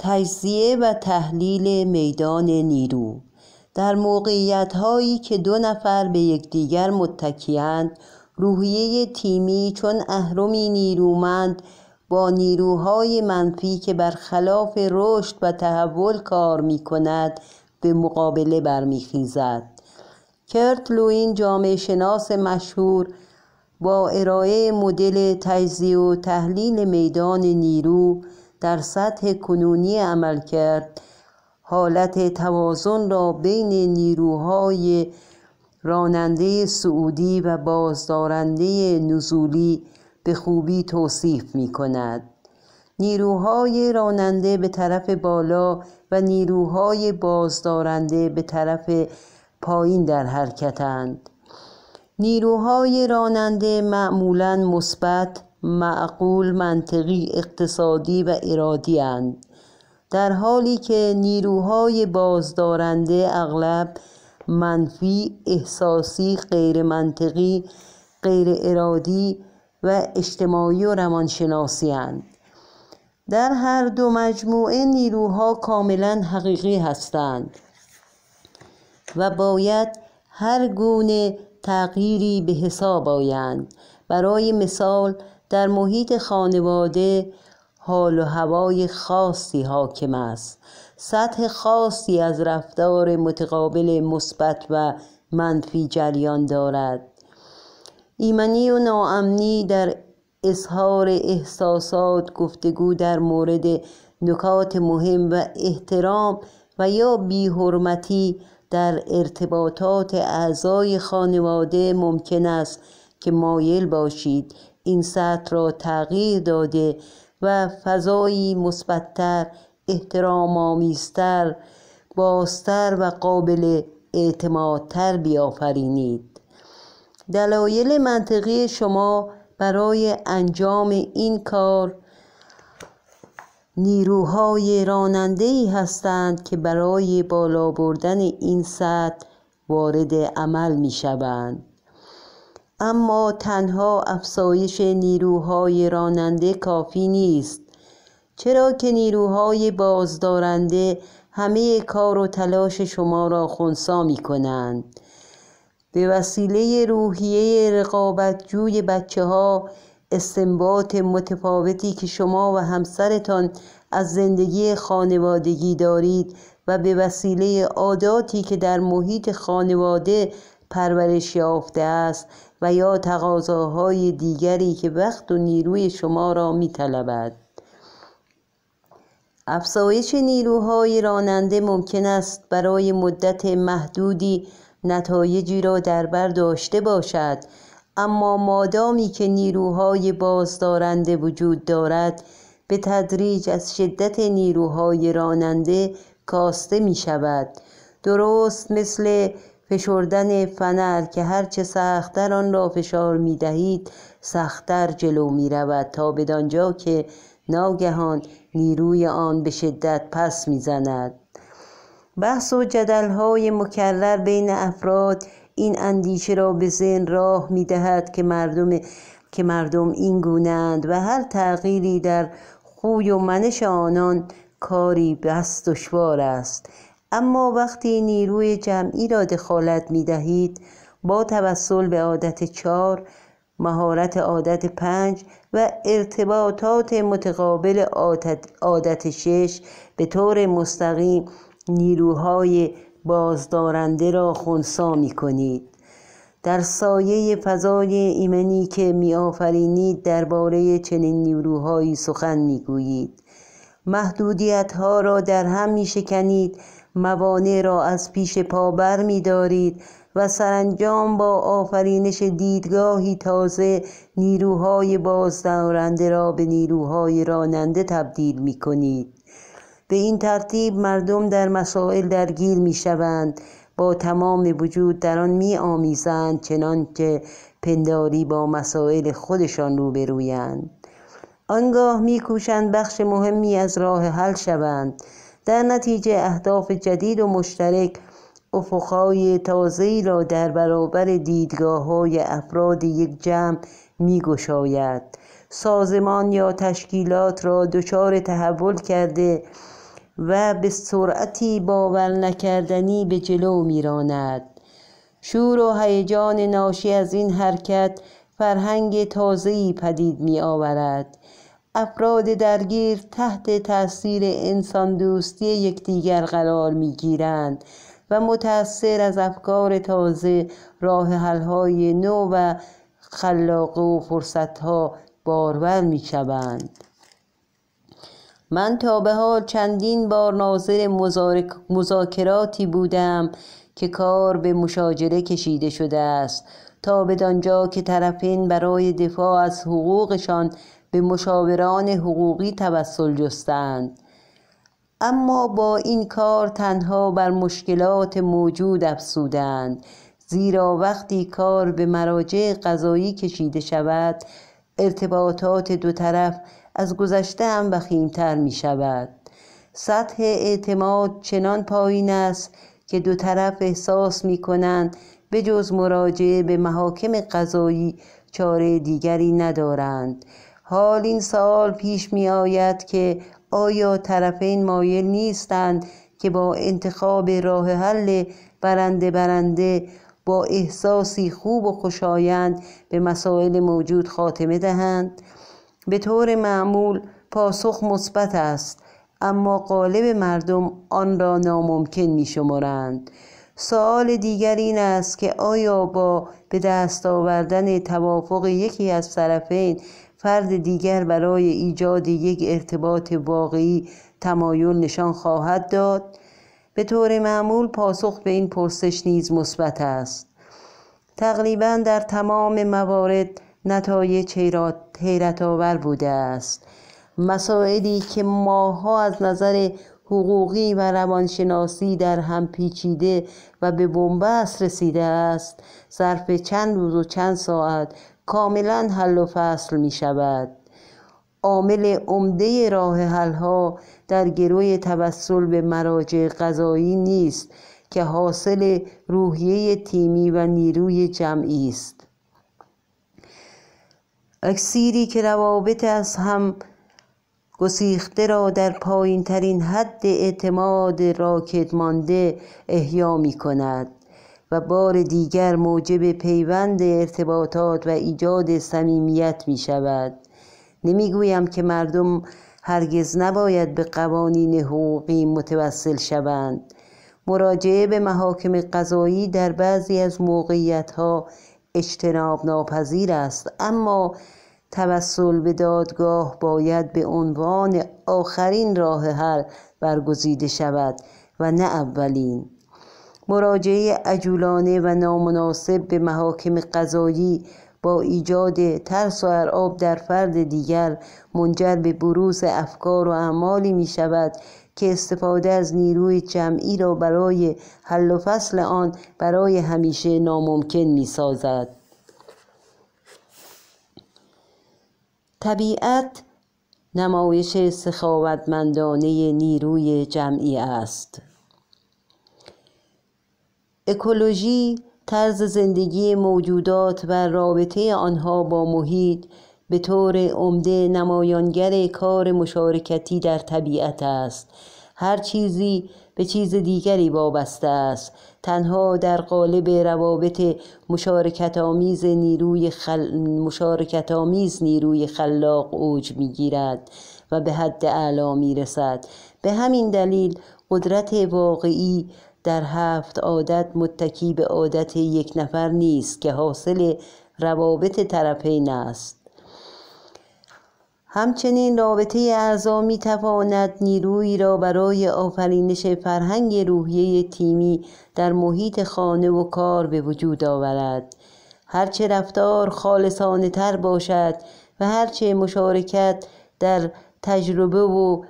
تجزیه و تحلیل میدان نیرو. در موقعیت هایی که دو نفر به یکدیگر متکیند روحیه تیمی چون اهرمی نیرومند با نیروهای منفی که برخلاف رشد و تحول کار می کند به مقابله برمیخیزد. کرت لوین جامعه شناس مشهور با ارائه مدل تجزیه و تحلیل میدان نیرو در سطح کنونی عمل کرد. حالت توازن را بین نیروهای راننده سعودی و بازدارنده نزولی به خوبی توصیف می کند نیروهای راننده به طرف بالا و نیروهای بازدارنده به طرف پایین در حرکتند. نیروهای راننده معمولا مثبت معقول منطقی اقتصادی و ارادی اند در حالی که نیروهای بازدارنده اغلب منفی احساسی غیر منطقی غیر ارادی و اجتماعی و روانشناسی هند. در هر دو مجموعه نیروها کاملا حقیقی هستند و باید هر گونه تغییری به حساب آیند برای مثال در محیط خانواده حال و هوای خاصی حاکم است. سطح خاصی از رفتار متقابل مثبت و منفی جریان دارد. ایمنی و ناامنی در اظهار احساسات گفتگو در مورد نکات مهم و احترام و یا بیحرمتی در ارتباطات اعضای خانواده ممکن است که مایل باشید. این سطح را تغییر داده و فضایی مثبتتر احترام آمیزتر بازتر و قابل اعتمادتر بیافرینید دلایل منطقی شما برای انجام این کار نیروهای راننده ای هستند که برای بالا بردن این سطح وارد عمل می شوند. اما تنها افزایش نیروهای راننده کافی نیست. چرا که نیروهای بازدارنده همه کار و تلاش شما را خونسا می کنند به وسیله روحیه رقابت جوی بچه ها استنباط متفاوتی که شما و همسرتان از زندگی خانوادگی دارید و به وسیله عاداتی که در محیط خانواده پرورش یافته است و یا تقاضاهای دیگری که وقت و نیروی شما را می طلبد. افزایش نیروهای راننده ممکن است برای مدت محدودی نتایجی را در بر داشته باشد اما مادامی که نیروهای بازدارنده وجود دارد به تدریج از شدت نیروهای راننده کاسته می شود درست مثل فشردن فنر که هرچه سختتر آن را فشار می دهید سختتر جلو می رود تا بدانجا که ناگهان نیروی آن به شدت پس می زند. بحث و جدل های مکرر بین افراد این اندیشه را به ذهن راه می دهد که مردم که مردم این گونند و هر تغییری در خوی و منش آنان کاری بس دشوار است اما وقتی نیروی جمعی را دخالت می دهید با توسل به عادت چار مهارت عادت پنج و ارتباطات متقابل عادت شش به طور مستقیم نیروهای بازدارنده را خونسا می کنید در سایه فضای ایمنی که می آفرینید درباره چنین نیروهایی سخن می گویید محدودیت ها را در هم می شکنید موانع را از پیش پا بر می دارید و سرانجام با آفرینش دیدگاهی تازه نیروهای بازدارنده را به نیروهای راننده تبدیل می کنید به این ترتیب مردم در مسائل درگیر می شوند با تمام وجود در آن می آمیزند چنانکه پنداری با مسائل خودشان روبرویند. آنگاه میکوشند بخش مهمی از راه حل شوند. در نتیجه اهداف جدید و مشترک افقهای تازه‌ای را در برابر دیدگاه های افراد یک جمع می گشاید. سازمان یا تشکیلات را دچار تحول کرده و به سرعتی باور نکردنی به جلو میراند شور و هیجان ناشی از این حرکت فرهنگ تازه‌ای پدید می آورد افراد درگیر تحت تاثیر انسان دوستی یکدیگر قرار می گیرند و متأثر از افکار تازه راه حل‌های نو و خلاق و فرصتها بارور می شوند. من تا به حال چندین بار ناظر مذاکراتی بودم که کار به مشاجره کشیده شده است تا بدانجا که طرفین برای دفاع از حقوقشان به مشاوران حقوقی توسل جستند. اما با این کار تنها بر مشکلات موجود افسودند زیرا وقتی کار به مراجع قضایی کشیده شود ارتباطات دو طرف از گذشته هم وخیمتر می شود سطح اعتماد چنان پایین است که دو طرف احساس می کنند به جز مراجعه به محاکم قضایی چاره دیگری ندارند. حال این سوال پیش می آید که آیا طرفین مایل نیستند که با انتخاب راه حل برنده برنده با احساسی خوب و خوشایند به مسائل موجود خاتمه دهند؟ به طور معمول پاسخ مثبت است اما قالب مردم آن را ناممکن می شمارند. سوال دیگر این است که آیا با به دست آوردن توافق یکی از طرفین فرد دیگر برای ایجاد یک ارتباط واقعی تمایل نشان خواهد داد. به طور معمول پاسخ به این پرسش نیز مثبت است. تقریبا در تمام موارد نتایج حیرت آور بوده است. مسائلی که ماها از نظر حقوقی و روانشناسی در هم پیچیده و به بنبست رسیده است ظرف چند روز و چند ساعت کاملا حل و فصل می شود عامل عمده راه ها در گروه توسل به مراجع قضایی نیست که حاصل روحیه تیمی و نیروی جمعی است. اکسیری که روابط از هم گسیخته را در پایین ترین حد اعتماد راکت مانده احیا می کند و بار دیگر موجب پیوند ارتباطات و ایجاد صمیمیت می شود. نمی‌گویم که مردم هرگز نباید به قوانین حقوقی متوسل شوند. مراجعه به محاکم قضایی در بعضی از موقعیتها اجتناب ناپذیر است اما توسل به دادگاه باید به عنوان آخرین راه حل برگزیده شود و نه اولین. مراجعه عجولانه و نامناسب به محاکم قضایی با ایجاد ترس و ارعاب در فرد دیگر منجر به بروز افکار و اعمالی می شود که استفاده از نیروی جمعی را برای حل و فصل آن برای همیشه ناممکن می سازد. طبیعت نمایش سخاوتمندانه نیروی جمعی است اکولوژی طرز زندگی موجودات و رابطه آنها با محیط به طور عمده نمایانگر کار مشارکتی در طبیعت است. هر چیزی به چیز دیگری وابسته است. تنها در قالب روابط مشارکت آمیز نیروی, خل... مشارکت آمیز نیروی خلاق اوج می‌گیرد و به حد اعلا می رسد به همین دلیل قدرت واقعی در هفت عادت متکی به عادت یک نفر نیست که حاصل روابط طرفین است. همچنین رابطه اعضا می تواند نیرویی را برای آفرینش فرهنگ روحیه تیمی در محیط خانه و کار به وجود آورد. هرچه رفتار خالصانه تر باشد و هرچه مشارکت در تجربه و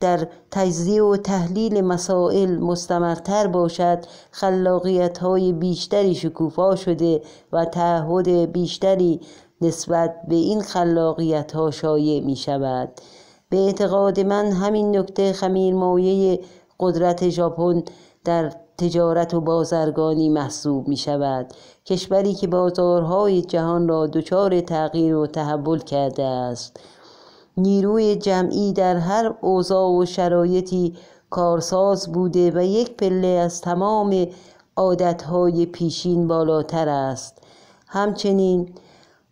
در تجزیه و تحلیل مسائل مستمرتر باشد خلاقیت های بیشتری شکوفا شده و تعهد بیشتری نسبت به این خلاقیت ها شایع می شود به اعتقاد من همین نکته خمیر مایه قدرت ژاپن در تجارت و بازرگانی محسوب می شود کشوری که بازارهای جهان را دچار تغییر و تحول کرده است. نیروی جمعی در هر اوضاع و شرایطی کارساز بوده و یک پله از تمام عادتهای پیشین بالاتر است. همچنین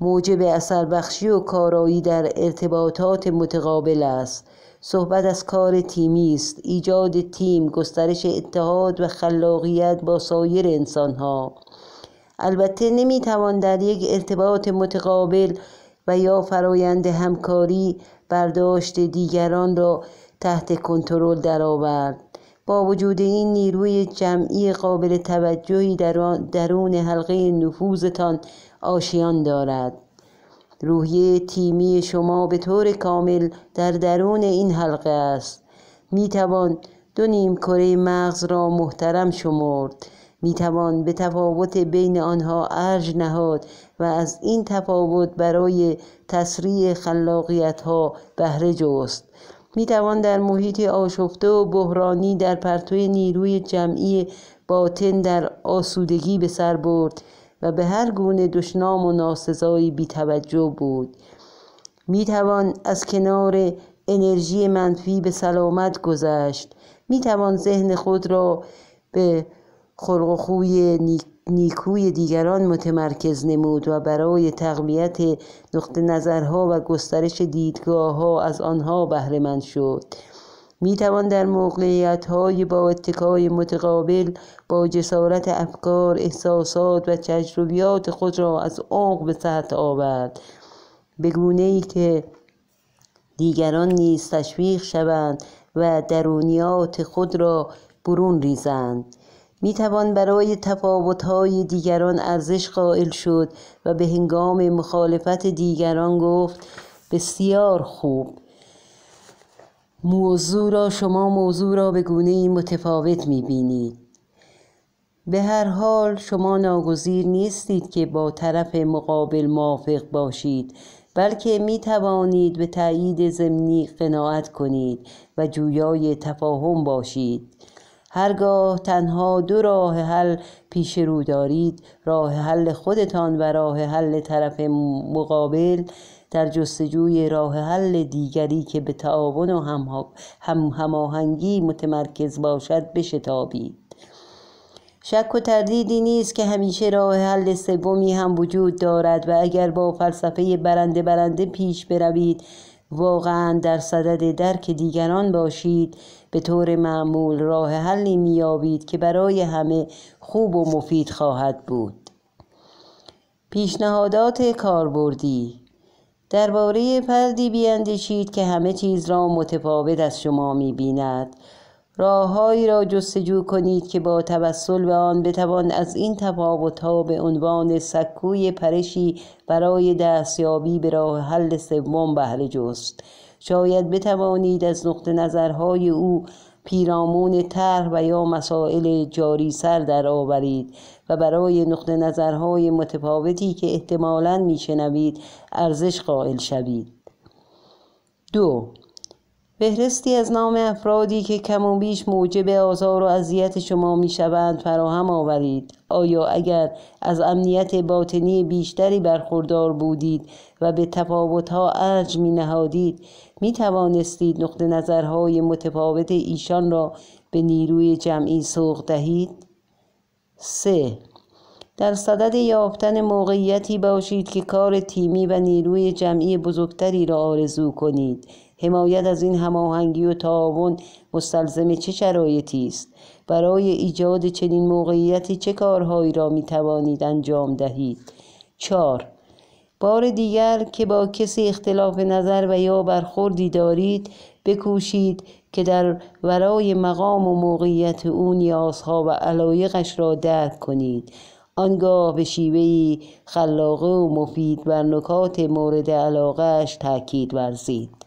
موجب اثر بخشی و کارایی در ارتباطات متقابل است. صحبت از کار تیمی است. ایجاد تیم گسترش اتحاد و خلاقیت با سایر انسانها. البته نمی‌توان در یک ارتباط متقابل و یا فرایند همکاری برداشت دیگران را تحت کنترل درآورد. با وجود این نیروی جمعی قابل توجهی درون حلقه نفوذتان آشیان دارد. روحیه تیمی شما به طور کامل در درون این حلقه است. می توان دو نیم کره مغز را محترم شمرد. می توان به تفاوت بین آنها ارج نهاد و از این تفاوت برای تسریع خلاقیت ها بهره جست. می توان در محیط آشفته و بحرانی در پرتوی نیروی جمعی باطن در آسودگی به سر برد و به هر گونه دشنام و ناسزایی بیتوجه بود. می توان از کنار انرژی منفی به سلامت گذشت. می توان ذهن خود را به خلق و خوی نیکوی دیگران متمرکز نمود و برای تقویت نقطه نظرها و گسترش دیدگاه ها از آنها بهره شد. می توان در موقعیت های با اتکای متقابل با جسارت افکار، احساسات و تجربیات خود را از عمق به سطح آورد. به گونه ای که دیگران نیز تشویق شوند و درونیات خود را برون ریزند. می توان برای تفاوت‌های دیگران ارزش قائل شد و به هنگام مخالفت دیگران گفت بسیار خوب. موضوع را شما موضوع را به گونه متفاوت می بینید. به هر حال شما ناگزیر نیستید که با طرف مقابل موافق باشید بلکه می توانید به تایید ضمنی قناعت کنید و جویای تفاهم باشید. هرگاه تنها دو راه حل پیش رو دارید. راه حل خودتان و راه حل طرف مقابل. در جستجوی راه حل دیگری که به تعاون و هم هماهنگی متمرکز باشد بشتابید. شک و تردیدی نیست که همیشه راه حل سومی هم وجود دارد و اگر با فلسفه برنده برنده پیش بروید واقعا در صدد درک دیگران باشید. به طور معمول راه حلی میابید که برای همه خوب و مفید خواهد بود. پیشنهادات کاربردی درباره فردی بیاندیشید که همه چیز را متفاوت از شما می‌بیند. راههایی را جستجو کنید که با توسل به آن بتوان از این تفاوتها به عنوان سکوی پرشی برای دستیابی به راه حل سوم بهره جست. شاید بتوانید از نقطه نظرهای او پیرامون طرح و یا مسائل جاری سر در آورید و برای نقطه نظرهای متفاوتی که احتمالاً میشنوید ارزش قائل شوید. دو فهرستی از نام افرادی که کم و بیش موجب آزار و اذیت شما می‌شوند فراهم آورید آیا اگر از امنیت باطنی بیشتری برخوردار بودید و به تفاوتها ارج می نهادید می توانستید نقطه نظرهای متفاوت ایشان را به نیروی جمعی سوق دهید؟ 3. در صدد یافتن موقعیتی باشید که کار تیمی و نیروی جمعی بزرگتری را آرزو کنید حمایت از این هماهنگی و تعاون مستلزم چه شرایطی است؟ برای ایجاد چنین موقعیتی چه کارهایی را می توانید انجام دهید؟ چهار بار دیگر که با کسی اختلاف نظر و یا برخوردی دارید بکوشید که در ورای مقام و موقعیت او نیازها و علایقش را درک کنید. آنگاه به شیوهی خلاقه و مفید بر نکات مورد علاقهش تاکید ورزید.